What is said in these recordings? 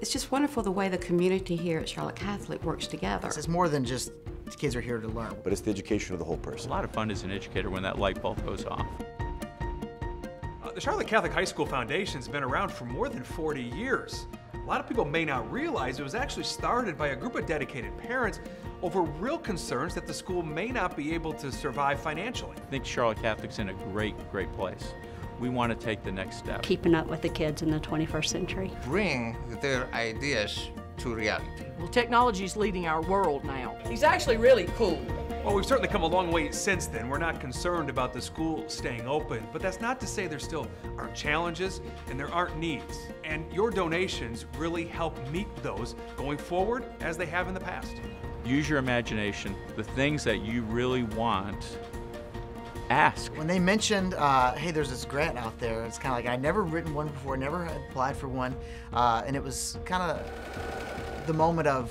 It's just wonderful the way the community here at Charlotte Catholic works together. It's more than just kids are here to learn. But it's the education of the whole person. a lot of fun as an educator when that light bulb goes off. Uh, the Charlotte Catholic High School Foundation's been around for more than 40 years. A lot of people may not realize it was actually started by a group of dedicated parents over real concerns that the school may not be able to survive financially. I think Charlotte Catholic's in a great, great place. We want to take the next step. keeping up with the kids in the 21st century. bring their ideas to reality. Well, technology's leading our world now. He's actually really cool. Well, we've certainly come a long way since then. We're not concerned about the school staying open, but that's not to say there still aren't challenges and there aren't needs. And your donations really help meet those going forward as they have in the past. Use your imagination. The things that you really want, ask. When they mentioned, uh, hey, there's this grant out there, it's kind of like I'd never written one before, never applied for one, uh, and it was kind of the moment of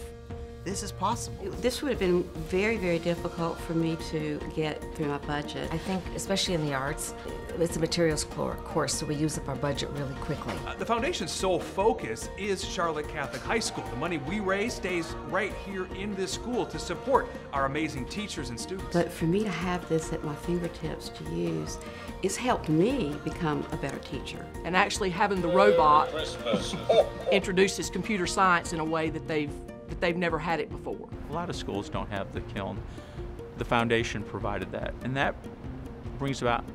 this is possible. This would have been very, very difficult for me to get through my budget. I think, especially in the arts, it's a materials cor- course, so we use up our budget really quickly. Uh, the foundation's sole focus is Charlotte Catholic High School. The money we raise stays right here in this school to support our amazing teachers and students. But for me to have this at my fingertips to use, it's helped me become a better teacher. And actually having the robot introduces computer science in a way that they've that they've never had it before. A lot of schools don't have the kiln. The foundation provided that, and that brings about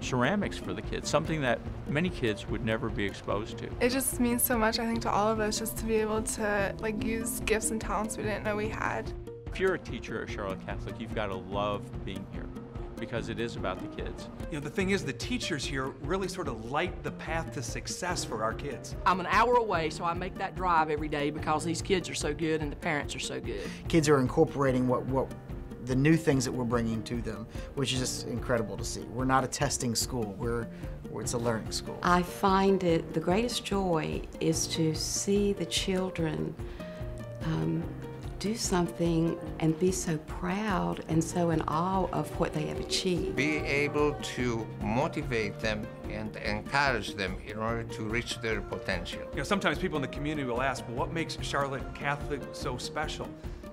ceramics for the kids, something that many kids would never be exposed to. It just means so much, I think, to all of us just to be able to like use gifts and talents we didn't know we had. If you're a teacher at Charlotte Catholic, you've got to love being here because it is about the kids. You know, the thing is, the teachers here really sort of light the path to success for our kids. I'm an hour away, so I make that drive every day because these kids are so good and the parents are so good. Kids are incorporating what, what the new things that we're bringing to them, which is just incredible to see. We're not a testing school, we're, we're it's a learning school. I find it the greatest joy is to see the children um, do something and be so proud and so in awe of what they have achieved. Be able to motivate them and encourage them in order to reach their potential. You know, sometimes people in the community will ask, well, what makes Charlotte Catholic so special?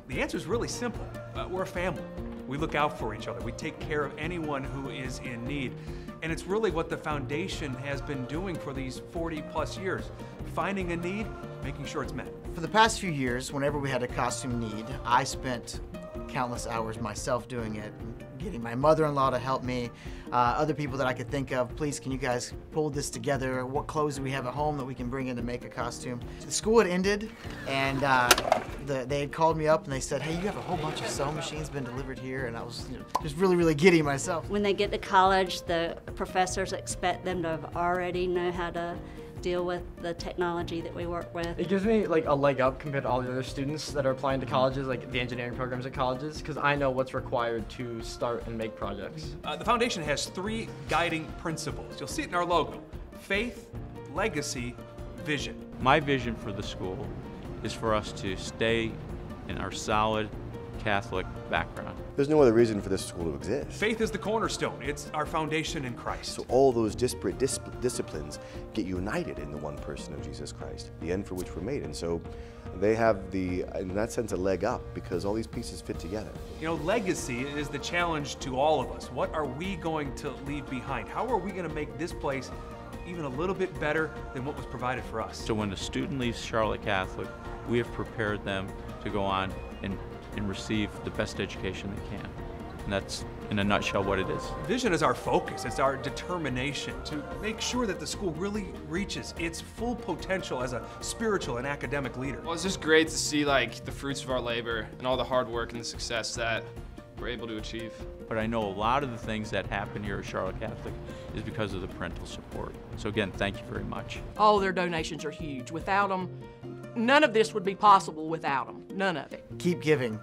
The answer is really simple. Uh, we're a family. We look out for each other. We take care of anyone who is in need. And it's really what the foundation has been doing for these 40 plus years. Finding a need, making sure it's met. For the past few years, whenever we had a costume need, I spent countless hours myself doing it, getting my mother-in-law to help me, uh, other people that I could think of. Please, can you guys pull this together? What clothes do we have at home that we can bring in to make a costume? The school had ended, and uh, the, they had called me up and they said, "Hey, you have a whole bunch of sewing machines been delivered here," and I was you know, just really, really giddy myself. When they get to college, the professors expect them to already know how to deal with the technology that we work with. It gives me like a leg up compared to all the other students that are applying to colleges, like the engineering programs at colleges, because I know what's required to start and make projects. Uh, the foundation has three guiding principles. You'll see it in our logo faith, legacy, vision. My vision for the school is for us to stay in our solid Catholic background. There's no other reason for this school to exist. Faith is the cornerstone, it's our foundation in Christ. So all those disparate dis- disciplines get united in the one person of Jesus Christ, the end for which we're made. And so they have the, in that sense, a leg up because all these pieces fit together. You know, legacy is the challenge to all of us. What are we going to leave behind? How are we going to make this place even a little bit better than what was provided for us? So when a student leaves Charlotte Catholic, we have prepared them to go on and, and receive the best education they can. And that's, in a nutshell, what it is. Vision is our focus, it's our determination to make sure that the school really reaches its full potential as a spiritual and academic leader. Well, it's just great to see like the fruits of our labor and all the hard work and the success that we're able to achieve. But I know a lot of the things that happen here at Charlotte Catholic is because of the parental support. So again, thank you very much. Oh, their donations are huge. Without them, none of this would be possible without them. None of it. Keep giving.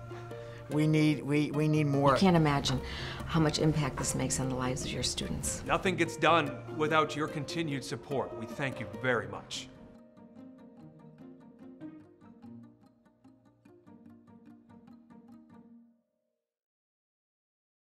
We need, we, we need more. You can't imagine how much impact this makes on the lives of your students. Nothing gets done without your continued support. We thank you very much.